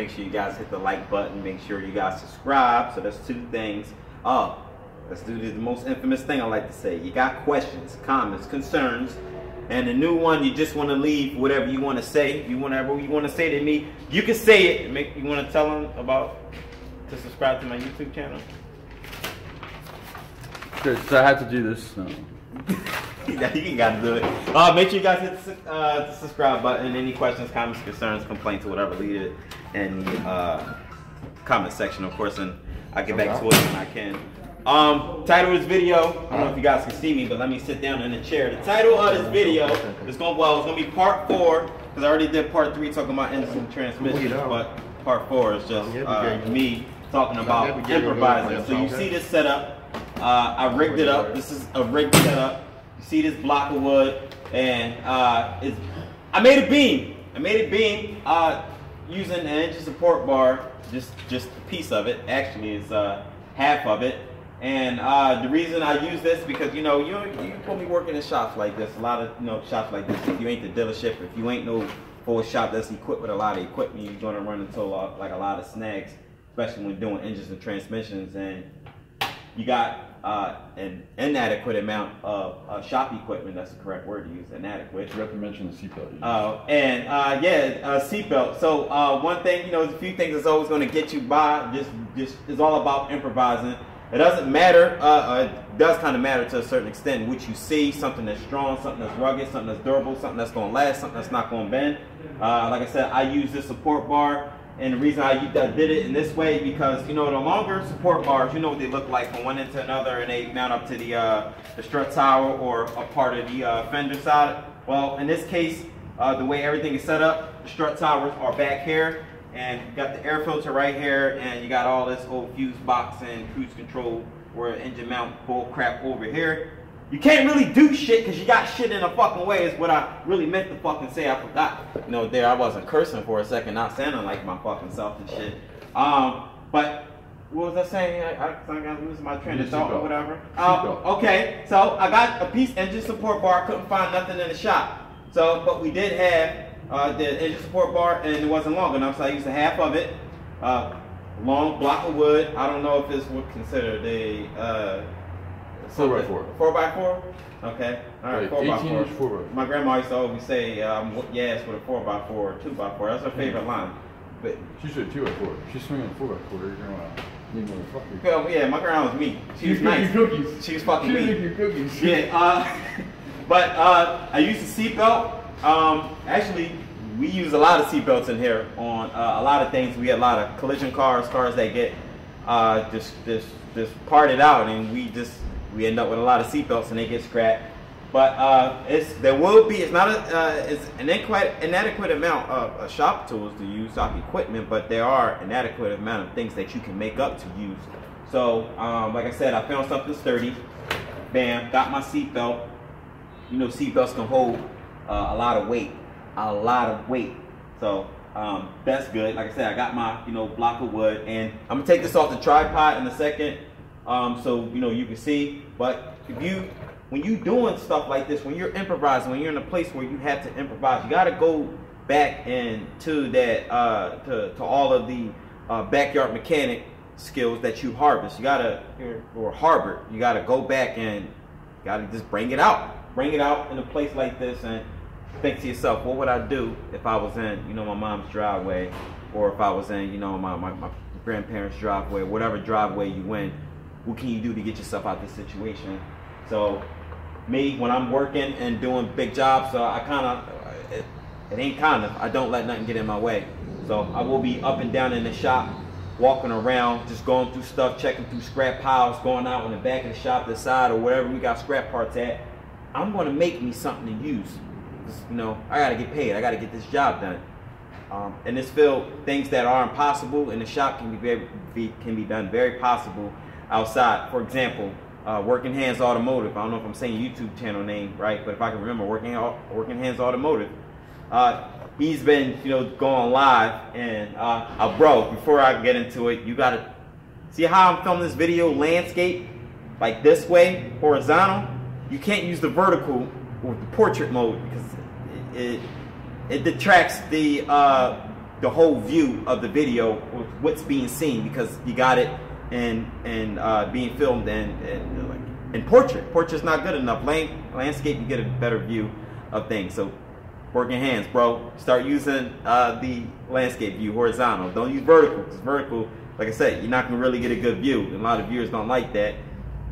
make sure you guys hit the like button. Make sure you guys subscribe. So that's two things. Oh, let's do the most infamous thing I like to say. You got questions, comments, concerns, and the new one you just want to leave whatever you want to say. You whatever you want to say to me, you can say it. Make you want to tell them about to subscribe to my YouTube channel. Good, so I have to do this. Yeah, you gotta do it. Uh, make sure you guys hit the, uh, the subscribe button. Any questions, comments, concerns, complaints, or whatever, leave it in the uh, comment section, of course, and I'll get back to it when I can. Um, title of this video, I don't know if you guys can see me, but let me sit down in the chair. The title of this video is going well, it's gonna be part four, because I already did part three talking about instant transmission, but part four is just uh, me talking about improvising. So you see this setup, uh, I rigged it up. This is a rigged setup. You see this block of wood, and uh, it's, I made a beam. I made a beam uh, using an engine support bar, just just a piece of it. Actually, it's uh, half of it. And uh, the reason I use this because you know you you put me working in shops like this, a lot of you know shops like this. If you ain't the dealership, if you ain't no full shop that's equipped with a lot of equipment, you're gonna run into a lot, like a lot of snags, especially when doing engines and transmissions. And you got uh, an inadequate amount of uh, shop equipment. That's the correct word to use. Inadequate. You have to mention the seatbelt. Uh, and uh, yeah, uh, seatbelt. So uh, one thing, you know, there's a few things that's always going to get you by. Just, just is all about improvising. It doesn't matter. Uh, it does kind of matter to a certain extent which you see. Something that's strong, something that's rugged, something that's durable, something that's going to last, something that's not going to bend. like I said, I use this support bar. And the reason I did it in this way because you know the longer support bars, you know what they look like from one end to another, and they mount up to the uh, the strut tower or a part of the uh, fender side. Well, in this case, uh, the way everything is set up, the strut towers are back here, and you got the air filter right here, and you got all this old fuse box and cruise control or engine mount bull crap over here. You can't really do shit because you got shit in a fucking way is what I really meant to fucking say. I forgot. You know, there I wasn't cursing for a second, not sounding like my fucking self and shit. Um, but what was I saying? I, I, I got losing my train of thought or whatever. Um, okay, so I got a piece engine support bar. Couldn't find nothing in the shop. So, but we did have uh, the engine support bar, and it wasn't long enough, so I used a half of it. Uh, long block of wood. I don't know if this would consider a uh, Four by four. Four by four? Okay. All right, Right, four by 18 four. four by four. My grandma used to always say, um, your ass with a four by four or two by four. That's her favorite line. But She said two by four. She's swinging a four by four. You're going to, you motherfucker. well, yeah, my grandma was mean. She was nice. cookies. She was fucking mean. making cookies. Yeah, uh, but uh, I used the seatbelt. Um, actually, we use a lot of seatbelts in here on uh, a lot of things. We have a lot of collision cars, cars that get uh, just just just parted out, and we just we end up with a lot of seatbelts and they get scrapped. But uh, it's there will be it's not a uh, it's an inadequate, inadequate amount of uh, shop tools to use shop equipment, but there are an adequate amount of things that you can make up to use. So um, like I said, I found something sturdy. Bam, got my seatbelt. You know, seatbelts can hold uh, a lot of weight, a lot of weight. So um, that's good. Like I said, I got my you know block of wood, and I'm gonna take this off the tripod in a second, um, so you know you can see. But if you when you doing stuff like this, when you're improvising, when you're in a place where you have to improvise, you got to go back into that uh, to to all of the uh, backyard mechanic skills that you harvest. You gotta or harbor. You gotta go back and gotta just bring it out. Bring it out in a place like this and think to yourself, what would I do if I was in, you know, my mom's driveway, or if I was in, you know, my, my, my grandparents' driveway, whatever driveway you in, what can you do to get yourself out of this situation? So me, when I'm working and doing big jobs, so I kind of, it, it ain't kind of, I don't let nothing get in my way. So I will be up and down in the shop, walking around, just going through stuff, checking through scrap piles, going out in the back of the shop, the side, or wherever we got scrap parts at. I'm gonna make me something to use. 'Cause, You know, I gotta get paid. I gotta get this job done. Um, in this field, things that are impossible in the shop can be, very, be can be done very possible outside. For example, uh, Working Hands Automotive. I don't know if I'm saying YouTube channel name right, but if I can remember, Working Working Hands Automotive. Uh, he's been, you know, going live, and uh, uh, bro, before I get into it, you gotta see how I'm filming this video landscape, like this way, horizontal. You can't use the vertical or the portrait mode because it, it, it detracts the uh, the whole view of the video, what's being seen, because you got it and and uh, being filmed and, and like portrait. Portrait's not good enough. Land, landscape, you get a better view of things. So working hands, bro. Start using uh, the landscape view, horizontal. Don't use vertical, because vertical, like I said, you're not gonna really get a good view. And A lot of viewers don't like that.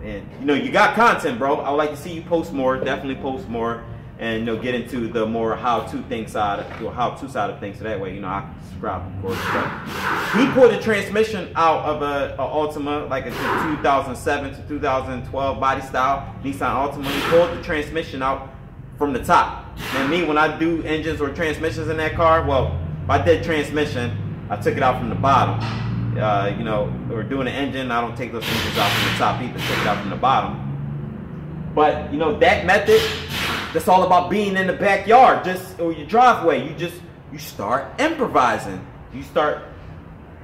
And you know, you got content, bro. I would like to see you post more. Definitely post more and you know get into the more how-to thing side, of, the how-to side of things. So that way, you know, I can subscribe, of course. But he pulled a transmission out of a, a Altima, like a 2007 to 2012 body style Nissan Altima. He pulled the transmission out from the top. And me, when I do engines or transmissions in that car, well, if I did transmission, I took it out from the bottom. Uh, you know, or doing an engine, I don't take those engines out from the top either, take it out from the bottom. But you know, that method that's all about being in the backyard, just or your driveway. You just you start improvising. You start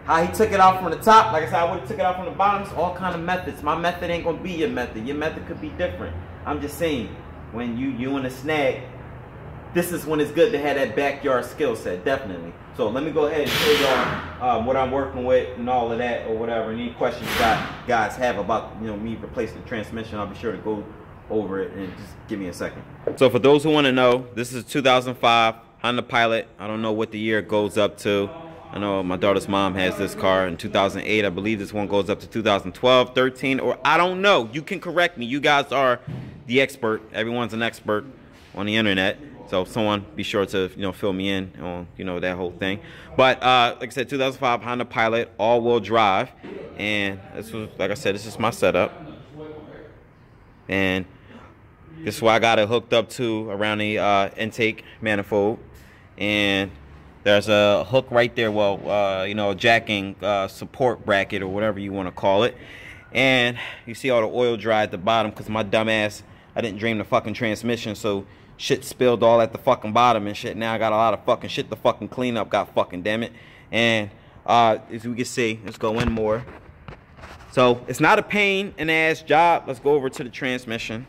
how he took it out from the top. Like I said, I would have took it out from the bottom. It's all kind of methods. My method ain't gonna be your method. Your method could be different. I'm just saying, when you you in a snag, this is when it's good to have that backyard skill set, definitely. So let me go ahead and show y'all uh, what I'm working with and all of that or whatever. Any questions you guys have about you know me replacing the transmission, I'll be sure to go over it and just give me a second. So for those who want to know, this is 2005 Honda Pilot. I don't know what the year goes up to. I know my daughter's mom has this car in 2008. I believe this one goes up to 2012, 13, or I don't know. You can correct me. You guys are the expert. Everyone's an expert on the internet. So someone be sure to you know fill me in on you know that whole thing. But uh, like I said, 2005 Honda Pilot, all-wheel drive, and this was like I said, this is my setup. And this is why I got it hooked up to around the uh, intake manifold. And there's a hook right there, well, uh, you know, jacking uh, support bracket or whatever you want to call it. And you see all the oil dry at the bottom because my dumbass, I didn't drain the fucking transmission. So shit spilled all at the fucking bottom and shit. Now I got a lot of fucking shit to fucking clean up. God fucking damn it. And uh, as we can see, let's go in more. So it's not a pain in the ass job. Let's go over to the transmission.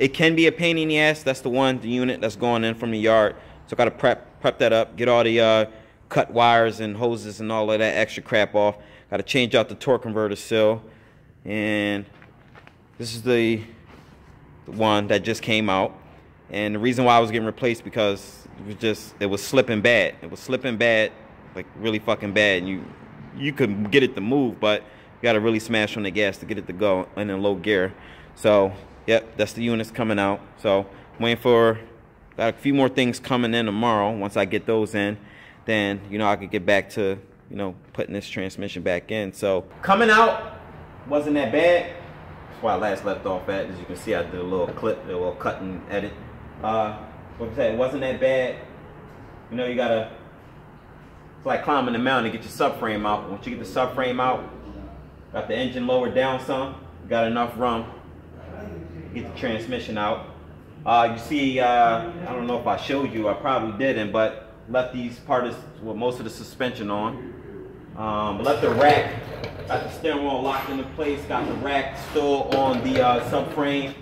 It can be a pain in the ass. That's the one, the unit that's going in from the yard. So I got to prep prep that up, get all the uh, cut wires and hoses and all of that extra crap off. Got to change out the torque converter seal. And this is the, the one that just came out. And the reason why I was getting replaced because it was just, it was slipping bad. It was slipping bad, like really fucking bad. And you, you could get it to move, but you got to really smash on the gas to get it to go in a low gear. So Yep, that's the units coming out. So waiting for got a few more things coming in tomorrow. Once I get those in, then you know I could get back to you know putting this transmission back in. So coming out wasn't that bad. That's why I last left off at. As you can see, I did a little clip, a little cut and edit. Uh, I said, it wasn't that bad. You know, you gotta. It's like climbing the mountain to get your subframe out. Once you get the subframe out, got the engine lowered down some, got enough run get the transmission out. Uh, you see, uh, I don't know if I showed you, I probably didn't, but left these parts with most of the suspension on. Um, left the rack, got the steering wheel locked into place, got the rack still on the uh, subframe.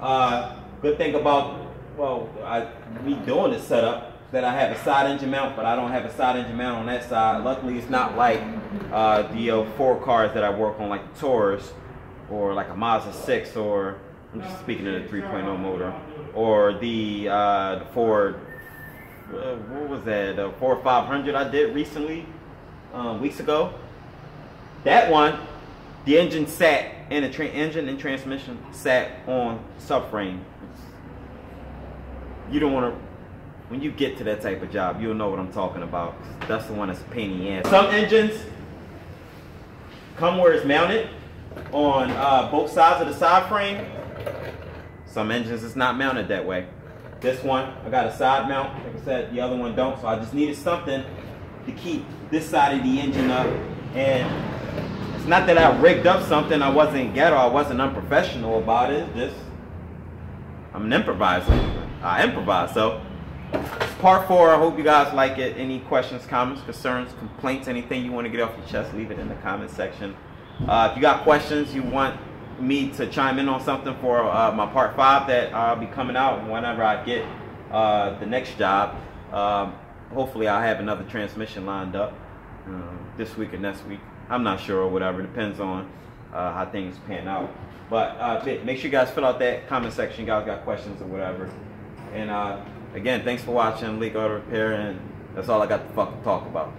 Uh, good thing about, well, I, me doing this setup, that I have a side engine mount, but I don't have a side engine mount on that side. Luckily, it's not like uh, the uh, four cars that I work on, like the Taurus, or like a Mazda 6, or I'm just speaking of the 3.0 motor, or the, uh, the Ford, uh, what was that, the Ford 500 I did recently, um, weeks ago. That one, the engine sat, and the engine and transmission sat on subframe. You don't want to, when you get to that type of job, you'll know what I'm talking about. That's the one that's a pain in the ass. Some engines come where it's mounted on uh, both sides of the side frame some engines it's not mounted that way. This one, I got a side mount. Like I said, the other one don't. So I just needed something to keep this side of the engine up. And it's not that I rigged up something. I wasn't ghetto. I wasn't unprofessional about it. Just, I'm an improviser. I improvise. So part four. I hope you guys like it. Any questions, comments, concerns, complaints, anything you want to get off your chest, leave it in the comment section. Uh, if you got questions you want me to chime in on something for uh, my part five that I'll be coming out whenever I get uh, the next job. Um, hopefully I'll have another transmission lined up uh, this week or next week. I'm not sure or whatever. Depends on uh, how things pan out. But uh, make sure you guys fill out that comment section. You guys got questions or whatever. And uh, again, thanks for watching Leek Auto Repair, and that's all I got to fucking talk about.